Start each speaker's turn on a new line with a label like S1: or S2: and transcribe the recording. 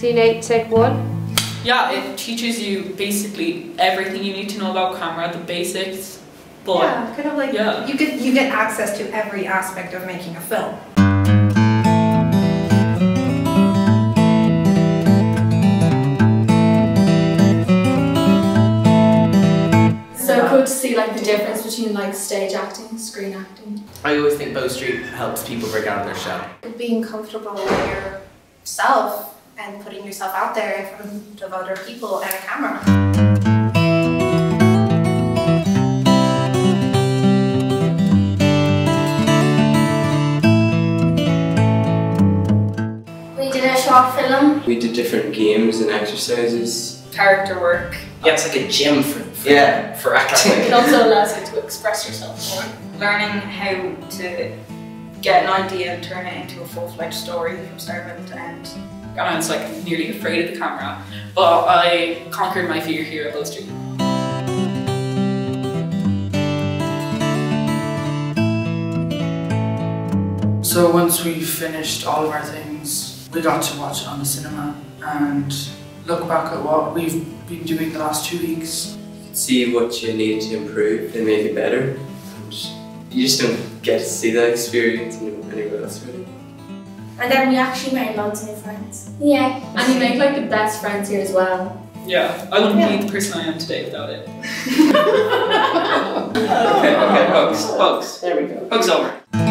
S1: Scene 8, take one.
S2: Yeah, it teaches you basically everything you need to know about camera, the basics. But
S3: yeah, kind of like
S2: yeah.
S3: you get you get access to every aspect of making a film.
S4: So cool to see like the difference between like stage acting, screen acting.
S5: I always think Bow Street helps people break out of their shell.
S6: being comfortable with yourself and putting yourself out there in front of other people and a camera.
S7: We did a short film.
S8: We did different games and exercises.
S4: Character work.
S5: Yeah, it's like a gym for, for,
S8: Yeah.
S5: for acting.
S4: It also allows you to express yourself more.
S9: learning how to get an idea and turn it into a full-fledged story from start to end.
S2: I was like nearly afraid of the camera. But I conquered my fear here at Bow Street.
S10: So once we finished all of our things, we got to watch it on the cinema and look back at what we've been doing the last two weeks.
S8: See what you need to improve and make it better. And you just don't get to see that experience anywhere else really.
S7: And then we actually made lots of new friends.
S4: Yeah. And you make like the best friends here as well.
S2: Yeah, I wouldn't be the person I am today without it.
S5: okay, okay, hugs, hugs.
S10: There we go.
S5: Hugs over.